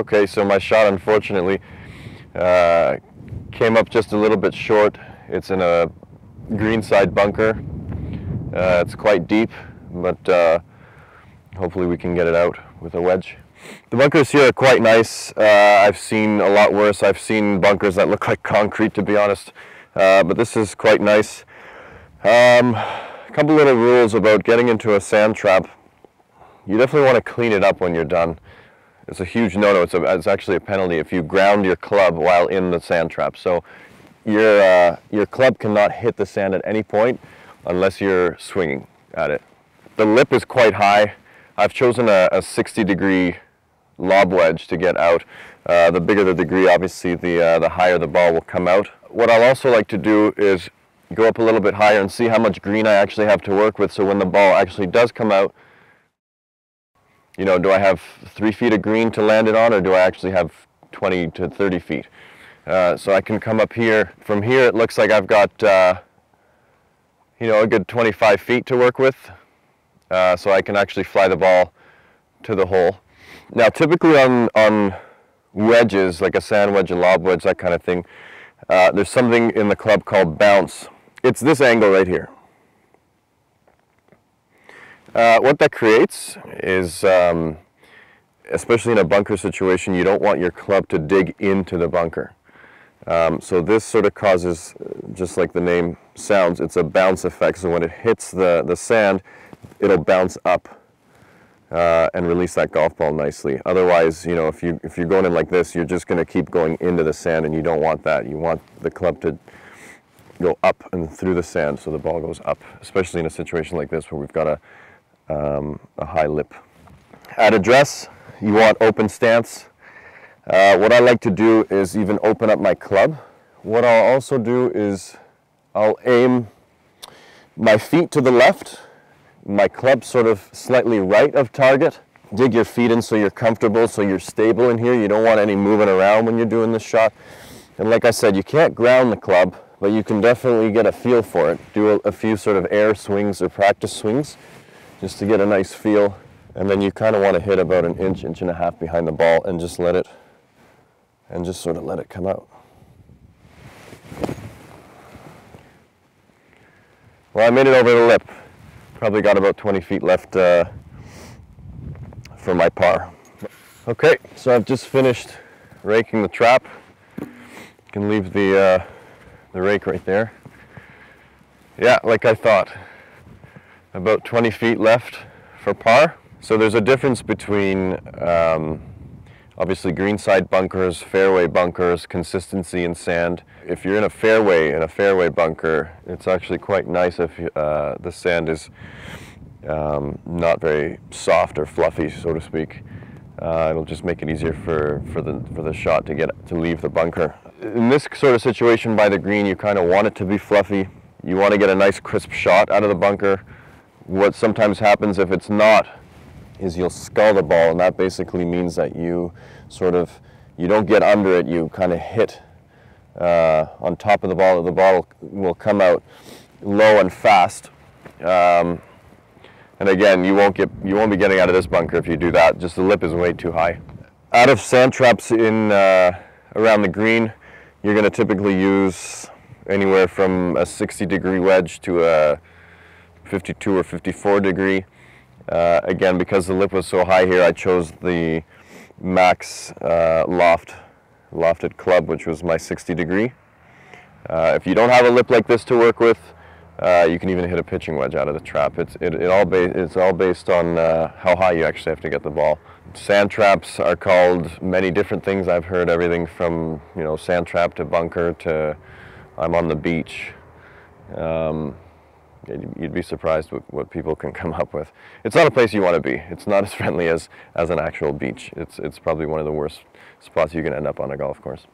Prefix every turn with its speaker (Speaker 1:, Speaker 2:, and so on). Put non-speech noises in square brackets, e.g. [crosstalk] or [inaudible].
Speaker 1: Okay, so my shot unfortunately uh, came up just a little bit short. It's in a greenside bunker. Uh, it's quite deep, but uh, hopefully we can get it out with a wedge. The bunkers here are quite nice. Uh, I've seen a lot worse. I've seen bunkers that look like concrete to be honest, uh, but this is quite nice. Um, a couple little rules about getting into a sand trap. You definitely want to clean it up when you're done. It's a huge no-no. It's, it's, actually a penalty if you ground your club while in the sand trap. So your, uh, your club cannot hit the sand at any point unless you're swinging at it. The lip is quite high. I've chosen a, a 60 degree lob wedge to get out. Uh, the bigger the degree, obviously, the, uh, the higher the ball will come out. What I'll also like to do is go up a little bit higher and see how much green I actually have to work with so when the ball actually does come out, you know, do I have three feet of green to land it on or do I actually have 20 to 30 feet? Uh, so I can come up here. From here it looks like I've got, uh, you know, a good 25 feet to work with. Uh, so I can actually fly the ball to the hole. Now typically on, on wedges, like a sand wedge, a lob wedge, that kind of thing, uh, there's something in the club called bounce. It's this angle right here. Uh, what that creates is, um, especially in a bunker situation, you don't want your club to dig into the bunker. Um, so this sort of causes, just like the name sounds, it's a bounce effect. So when it hits the, the sand, it'll bounce up uh, and release that golf ball nicely. Otherwise, you know, if, you, if you're going in like this, you're just going to keep going into the sand and you don't want that. You want the club to go up and through the sand so the ball goes up, especially in a situation like this where we've got a um, a high lip. At address, you want open stance. Uh, what I like to do is even open up my club. What I'll also do is I'll aim my feet to the left, my club sort of slightly right of target. Dig your feet in so you're comfortable, so you're stable in here. You don't want any moving around when you're doing this shot. And like I said, you can't ground the club, but you can definitely get a feel for it. Do a, a few sort of air swings or practice swings just to get a nice feel. And then you kind of want to hit about an inch, inch and a half behind the ball and just let it, and just sort of let it come out. Well, I made it over the lip. Probably got about 20 feet left uh, for my par. Okay, so I've just finished raking the trap. You can leave the, uh, the rake right there. Yeah, like I thought about 20 feet left for par. So there's a difference between um, obviously greenside bunkers, fairway bunkers, consistency in sand. If you're in a fairway, in a fairway bunker, it's actually quite nice if uh, the sand is um, not very soft or fluffy, so to speak. Uh, it'll just make it easier for, for, the, for the shot to get to leave the bunker. In this sort of situation by the green, you kind of want it to be fluffy. You want to get a nice crisp shot out of the bunker what sometimes happens if it's not is you'll skull the ball and that basically means that you sort of you don't get under it you kind of hit uh, on top of the ball the ball will come out low and fast. Um, and again you won't get you won't be getting out of this bunker if you do that. Just the lip is way too high. Out of sand traps in uh, around the green you're going to typically use anywhere from a 60 degree wedge to a 52 or 54 degree. Uh, again, because the lip was so high here, I chose the max uh, loft, lofted club, which was my 60 degree. Uh, if you don't have a lip like this to work with, uh, you can even hit a pitching wedge out of the trap. It's, it, it all it's all based on uh, how high you actually have to get the ball. Sand traps are called many different things. I've heard everything from you know sand trap to bunker to I'm on the beach. Um, you'd be surprised what, what people can [laughs] come up with. It's not a place you want to be. It's not as friendly as, as an actual beach. It's, it's probably one of the worst spots you can end up on a golf course.